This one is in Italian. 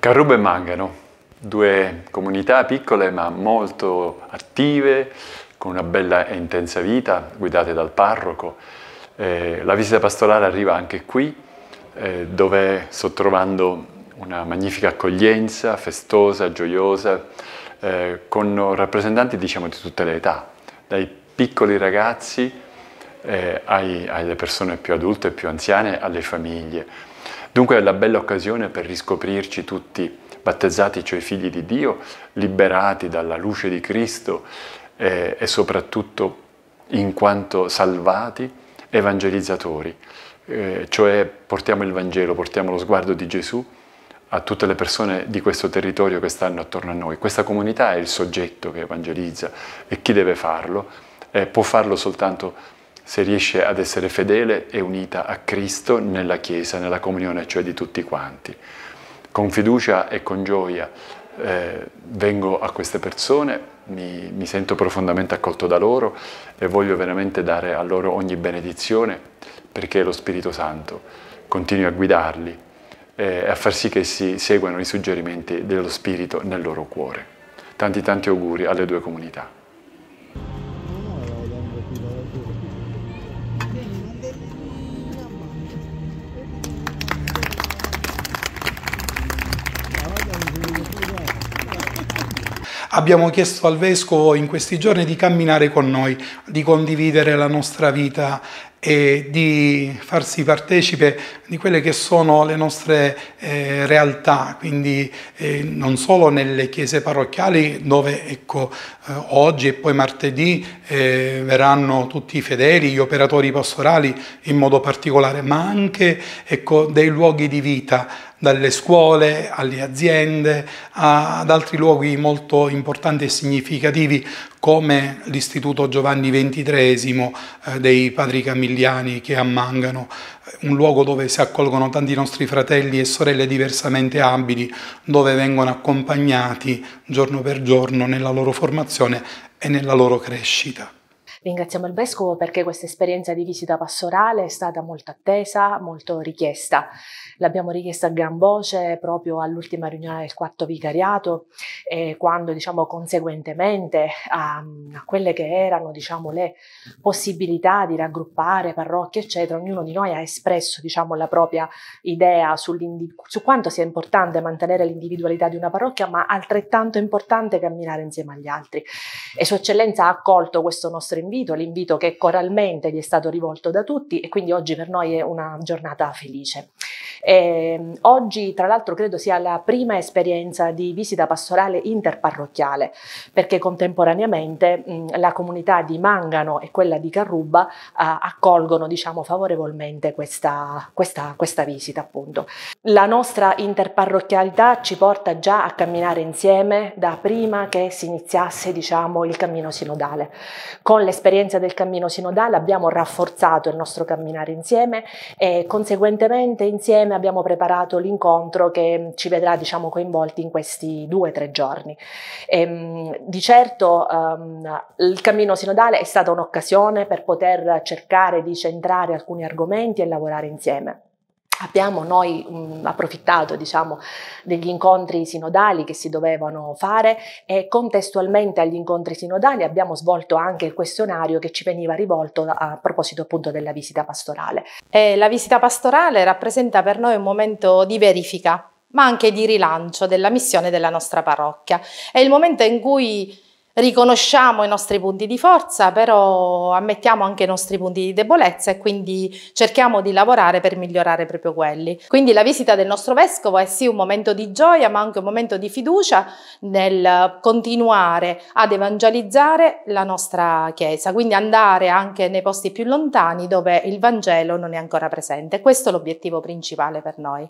Carrubo e Mangano, due comunità piccole ma molto attive, con una bella e intensa vita, guidate dal parroco. Eh, la visita pastorale arriva anche qui, eh, dove sto trovando una magnifica accoglienza, festosa, gioiosa, eh, con rappresentanti diciamo, di tutte le età, dai piccoli ragazzi eh, ai, alle persone più adulte, più anziane, alle famiglie. Dunque è la bella occasione per riscoprirci tutti battezzati, cioè figli di Dio, liberati dalla luce di Cristo eh, e soprattutto in quanto salvati, evangelizzatori, eh, cioè portiamo il Vangelo, portiamo lo sguardo di Gesù a tutte le persone di questo territorio che stanno attorno a noi. Questa comunità è il soggetto che evangelizza e chi deve farlo eh, può farlo soltanto se riesce ad essere fedele e unita a Cristo nella Chiesa, nella comunione cioè di tutti quanti. Con fiducia e con gioia eh, vengo a queste persone, mi, mi, sento profondamente accolto da loro e voglio veramente dare a loro ogni benedizione perché lo Spirito Santo continui a guidarli eh, e a far sì che si seguano i suggerimenti dello Spirito nel loro cuore. Tanti tanti auguri alle due comunità. Abbiamo chiesto al Vescovo in questi giorni di camminare con noi, di condividere la nostra vita e di farsi partecipe di quelle che sono le nostre eh, realtà, quindi eh, non solo nelle chiese parrocchiali dove ecco, eh, oggi e poi martedì eh, verranno tutti i fedeli, gli operatori pastorali in modo particolare, ma anche ecco, dei luoghi di vita, dalle scuole alle aziende ad altri luoghi molto importanti e significativi come l'Istituto Giovanni XXIII eh, dei Padri Camilliani che ammangano, eh, un luogo dove si accolgono tanti nostri fratelli e sorelle diversamente abili, dove vengono accompagnati giorno per giorno nella loro formazione e nella loro crescita. Ringraziamo il Vescovo perché questa esperienza di visita pastorale è stata molto attesa, molto richiesta. L'abbiamo richiesta a gran voce proprio all'ultima riunione del quarto vicariato, eh, quando diciamo conseguentemente a, a, quelle che erano diciamo le possibilità di raggruppare parrocchie eccetera, ognuno di noi ha espresso diciamo la propria idea su quanto sia importante mantenere l'individualità di una parrocchia, ma altrettanto importante camminare insieme agli altri. E Sua Eccellenza ha accolto questo nostro invito, l'invito che coralmente gli è stato rivolto da tutti e quindi oggi per noi è una giornata felice. E ehm, oggi, tra l'altro, credo sia la prima esperienza di visita pastorale interparrocchiale, perché contemporaneamente mh, la comunità di Mangano e quella di Carruba uh, accolgono, diciamo, favorevolmente questa, questa, questa visita, appunto. La nostra interparrocchialità ci porta già a camminare insieme da prima che si iniziasse, diciamo, il cammino sinodale. Con l'esperienza del cammino sinodale abbiamo rafforzato il nostro camminare insieme e conseguentemente insieme insieme abbiamo preparato l'incontro che ci vedrà diciamo, coinvolti in questi due o tre giorni. E, ehm, di certo um, il cammino sinodale è stata un'occasione per poter cercare di centrare alcuni argomenti e lavorare insieme. Abbiamo noi mh, approfittato diciamo, degli incontri sinodali che si dovevano fare e contestualmente agli incontri sinodali abbiamo svolto anche il questionario che ci veniva rivolto a, a proposito appunto della visita pastorale. E la visita pastorale rappresenta per noi un momento di verifica ma anche di rilancio della missione della nostra parrocchia. È il momento in cui riconosciamo i nostri punti di forza, però ammettiamo anche i nostri punti di debolezza e quindi cerchiamo di lavorare per migliorare proprio quelli. Quindi la visita del nostro vescovo è sì un momento di gioia, ma anche un momento di fiducia nel continuare ad evangelizzare la nostra Chiesa, quindi andare anche nei posti più lontani dove il Vangelo non è ancora presente. Questo è l'obiettivo principale per noi.